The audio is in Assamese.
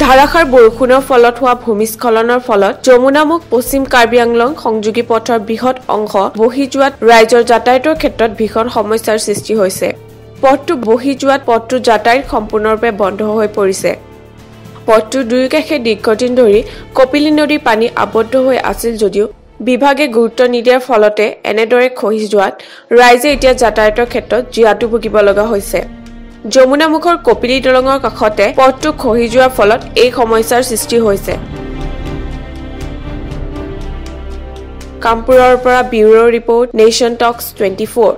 ধাৰাসাৰ বৰষুণৰ ফলত হোৱা ভূমিস্খলনৰ ফলত যমুনামুখ পশ্চিম কাৰ্বি আংলং সংযোগী পথৰ বৃহৎ অংশ বহি যোৱাত ৰাইজৰ যাতায়াতৰ ক্ষেত্ৰত ভীষণ সমস্যাৰ সৃষ্টি হৈছে। পথটো বহি যোৱাত পথটো যাতায়াত সম্পূৰ্ণৰূপে বন্ধ হৈ পৰিছে। পথটোৰ দুয়োকাষে দীৰ্ঘদিন ধৰি কপিলী নদীৰ পানী আবদ্ধ হৈ আছিল যদিও বিভাগে গুৰুত্ব নিদিয়াৰ ফলতে এনেদৰে খহি যোৱাত ৰাইজে এতিয়া যাতায়াতৰ ক্ষেত্ৰত জীয়াতু ভুগিব লগা হৈছে। যমুনামুখৰ কপিলী দলঙৰ কাষতে পথটো খহি যোৱাৰ ফলত এই সমস্যাৰ সৃষ্টি হৈছে। কামপুৰৰ পৰা bureau' report Nation Talks twenty four.